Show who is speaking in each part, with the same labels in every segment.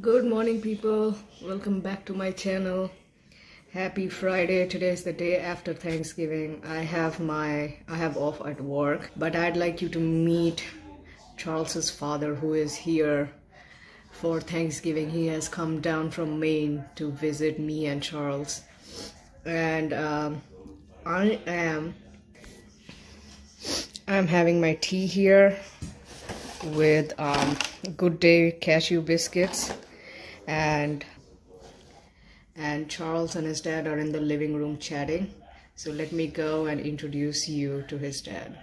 Speaker 1: Good morning, people. Welcome back to my channel. Happy Friday. Today is the day after Thanksgiving. I have my I have off at work, but I'd like you to meet Charles's father who is here for Thanksgiving. He has come down from Maine to visit me and Charles. And um, I am I'm having my tea here with um, Good Day cashew biscuits and and Charles and his dad are in the living room chatting. So let me go and introduce you to his dad.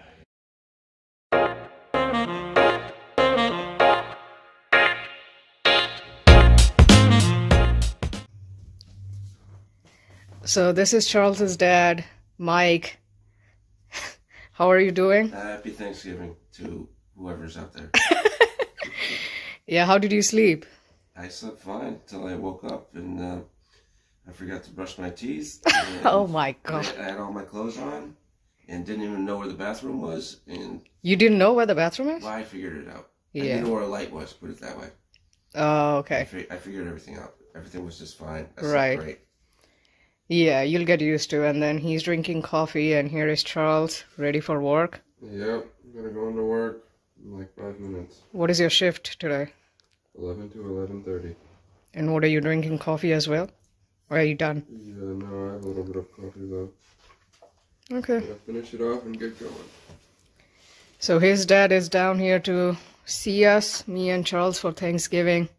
Speaker 1: So this is Charles's dad, Mike. How are you doing?
Speaker 2: Happy Thanksgiving to whoever's out there.
Speaker 1: Yeah, how did you sleep?
Speaker 2: I slept fine till I woke up and uh, I forgot to brush my teeth.
Speaker 1: Oh my god.
Speaker 2: I had all my clothes on and didn't even know where the bathroom was. And
Speaker 1: You didn't know where the bathroom is?
Speaker 2: well, I figured it out. I
Speaker 1: Yeah.
Speaker 2: didn't know where a light was, put it that way.
Speaker 1: Oh,
Speaker 2: I,
Speaker 1: okay.
Speaker 2: fi- I figured everything out. Everything was just fine. I slept
Speaker 1: Right.
Speaker 2: Great.
Speaker 1: Yeah, you'll get used to. And then he's drinking coffee, and here is Charles, ready for work.
Speaker 3: Yep, I'm gonna go into work in like five minutes.
Speaker 1: What is your shift today?
Speaker 3: Eleven to eleven thirty.
Speaker 1: And what are you drinking coffee as well? Or are you done?
Speaker 3: Yeah, no, I have a little bit of coffee though.
Speaker 1: Okay.
Speaker 3: Gotta finish it off and get going.
Speaker 1: So his dad is down here to see us, me and Charles, for Thanksgiving,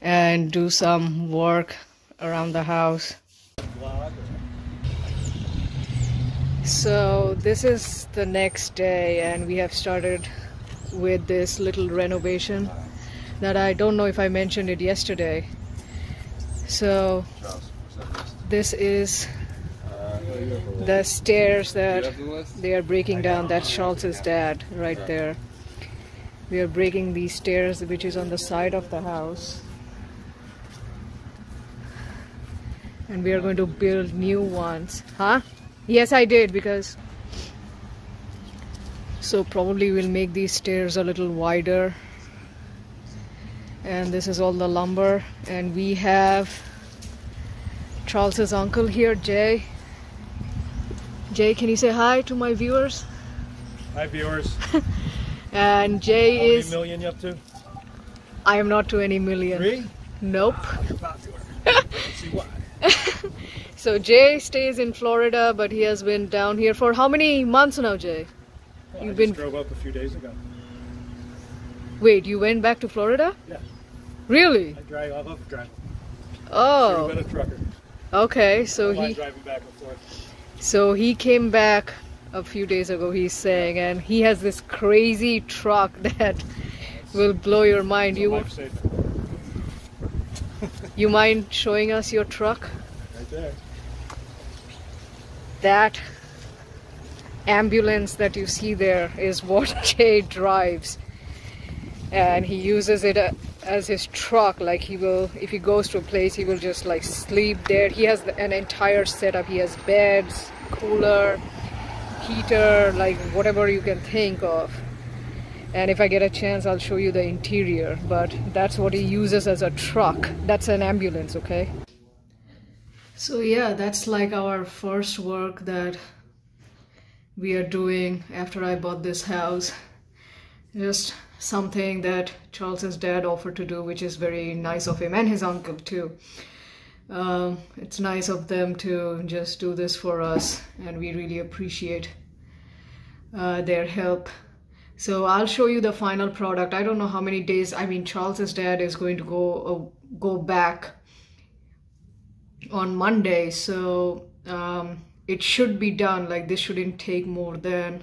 Speaker 1: and do some work around the house. So this is the next day, and we have started with this little renovation that I don't know if I mentioned it yesterday. So this is the stairs that they are breaking down. That's Charles's dad right there. We are breaking these stairs, which is on the side of the house. And we are going to build new ones. Huh? Yes, I did because. So, probably we'll make these stairs a little wider. And this is all the lumber. And we have Charles's uncle here, Jay. Jay, can you say hi to my viewers?
Speaker 4: Hi viewers.
Speaker 1: And
Speaker 4: How
Speaker 1: Jay
Speaker 4: many
Speaker 1: is.
Speaker 4: million you up to?
Speaker 1: I am not to any million.
Speaker 4: Three?
Speaker 1: Nope. So Jay stays in Florida, but he has been down here for how many months now, Jay?
Speaker 4: Well,
Speaker 1: You've
Speaker 4: I
Speaker 1: been-
Speaker 4: just drove up a few days ago.
Speaker 1: Wait, you went back to Florida?
Speaker 4: Yeah.
Speaker 1: Really?
Speaker 4: I drive. I love driving.
Speaker 1: Oh,
Speaker 4: I've been a trucker.
Speaker 1: okay. So he
Speaker 4: driving back and forth.
Speaker 1: so he came back a few days ago. He's saying, and he has this crazy truck that will blow your mind.
Speaker 4: It's
Speaker 1: You you mind showing us your truck?
Speaker 4: Right there.
Speaker 1: That ambulance that you see there is what Jay drives. And he uses it uh, as his truck. Like he will, if he goes to a place, he will just like sleep there. He has an entire setup. He has beds, cooler, heater, like whatever you can think of. And if I get a chance, I'll show you the interior. But that's what he uses as a truck. That's an ambulance, okay? So yeah, that's like our first work that we are doing after I bought this house. Just something that Charles's dad offered to do, which is very nice of him and his uncle too. Um, it's nice of them to just do this for us, and we really appreciate uh, their help. So I'll show you the final product. I don't know how many days. I mean, Charles's dad is going to go uh, go back on Monday, so um, it should be done. Like this shouldn't take more than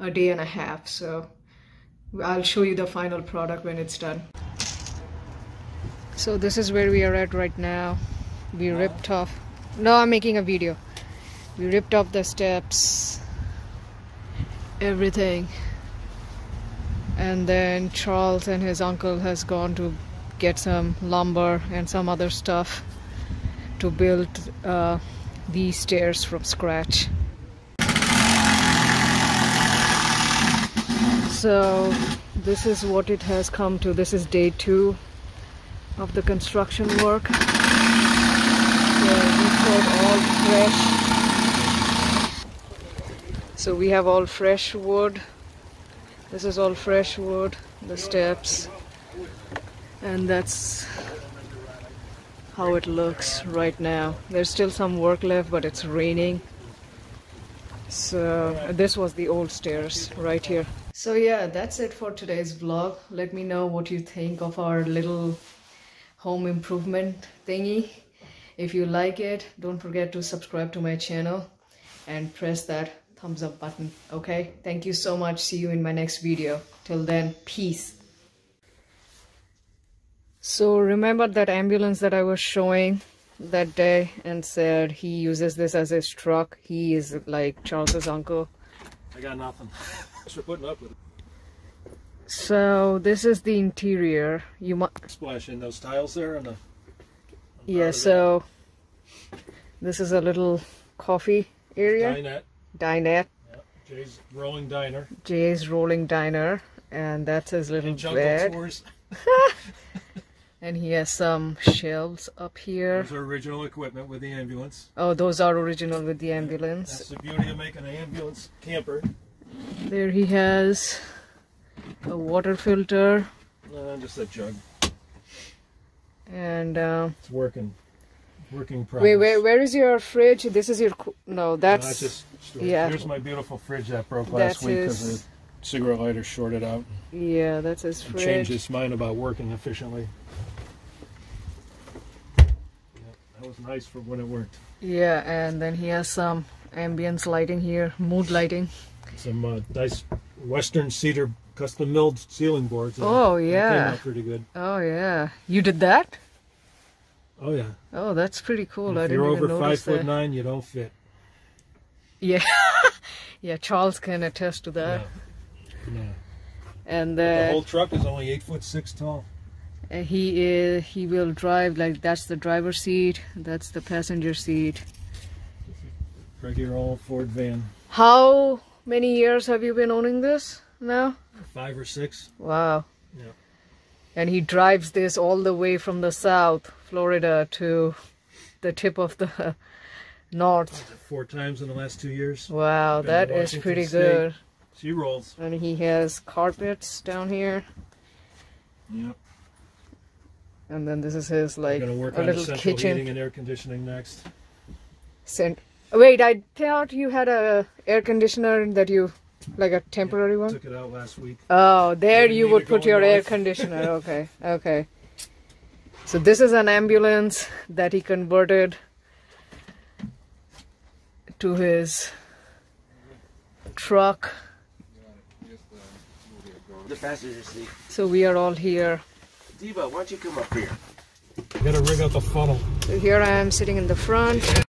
Speaker 1: a day and a half. So I'll show you the final product when it's done. So this is where we are at right now. We ripped off. No, I'm making a video. We ripped off the steps, everything, and then Charles and his uncle has gone to get some lumber and some other stuff to build uh, these stairs from scratch. So this is what it has come to. This is day two. of the construction work. So we all fresh. So we have all fresh wood. This is all fresh wood, the steps. And that's how it looks right now. There's still some work left, but it's raining. So this was the old stairs right here. So yeah, that's it for today's vlog. Let me know what you think of our little home improvement thingy. If you like it, don't forget to subscribe to my channel and press that thumbs up button. Okay, thank you so much. See you in my next video. Till then, peace. So remember that ambulance that I was showing that day and said he uses this as his truck. He is like Charles's uncle.
Speaker 4: I got nothing. Thanks for putting up with it.
Speaker 1: So this is the interior. You might
Speaker 4: Splash in those tiles there on the. on
Speaker 1: yeah.
Speaker 4: part of
Speaker 1: So this is a little coffee area,
Speaker 4: Dinette.
Speaker 1: dinette.
Speaker 4: Yeah. Jay's rolling diner.
Speaker 1: Jay's rolling diner, and that's his little
Speaker 4: And jungle
Speaker 1: bed. And he has some shelves up here.
Speaker 4: Those are original equipment with the ambulance.
Speaker 1: Oh, those are original with the ambulance.
Speaker 4: That's the beauty of making an ambulance camper.
Speaker 1: There he has a water filter
Speaker 4: Uh, just a jug.
Speaker 1: and. Uh,
Speaker 4: It's working. Working progress.
Speaker 1: Wait, wait, where is your fridge? This is your. No,
Speaker 4: No,
Speaker 1: that's.
Speaker 4: just storage.
Speaker 1: yeah.
Speaker 4: Here's my beautiful fridge that broke
Speaker 1: That's
Speaker 4: last week because the cigarette lighter shorted out.
Speaker 1: Yeah, that's his
Speaker 4: He
Speaker 1: fridge.
Speaker 4: changed his mind about working efficiently. Yeah, that was nice for when it worked.
Speaker 1: Yeah, and then he has some ambience lighting here, mood lighting.
Speaker 4: Some uh, nice Western cedar custom milled ceiling boards.
Speaker 1: Oh,
Speaker 4: that came out pretty good.
Speaker 1: Oh yeah, you did that?
Speaker 4: Oh yeah.
Speaker 1: Oh, that's pretty cool. I
Speaker 4: if
Speaker 1: didn't
Speaker 4: you're
Speaker 1: even
Speaker 4: over five foot
Speaker 1: that.
Speaker 4: nine, you don't fit.
Speaker 1: Yeah, yeah. Charles can attest to that.
Speaker 4: No.
Speaker 1: And
Speaker 4: The
Speaker 1: uh,
Speaker 4: whole truck is only eight foot six tall.
Speaker 1: And he is he will drive like that's the driver's seat, that's the passenger seat.
Speaker 4: Regular old Ford van.
Speaker 1: How many years have you been owning this now?
Speaker 4: Five or six.
Speaker 1: Wow.
Speaker 4: Yeah.
Speaker 1: And he drives this all the way from the south, Florida, to the tip of the north.
Speaker 4: Four times in the last two years.
Speaker 1: Wow, that is pretty
Speaker 4: State.
Speaker 1: good.
Speaker 4: She rolls.
Speaker 1: And he has carpets down here.
Speaker 4: Yep.
Speaker 1: And then this is his like
Speaker 4: We're gonna work
Speaker 1: a
Speaker 4: on
Speaker 1: little
Speaker 4: central
Speaker 1: kitchen.
Speaker 4: heating and air conditioning next.
Speaker 1: Cent- Wait, I thought you had a air conditioner that you like a temporary one.
Speaker 4: Took it out last week.
Speaker 1: Oh, there you would put your air conditioner. Okay, okay. So this is an ambulance that he converted to his truck.
Speaker 2: The passenger seat.
Speaker 1: So we are all here.
Speaker 2: Diva, why don't you come up here?
Speaker 4: You gotta rig up the funnel.
Speaker 1: So here I am sitting in the front.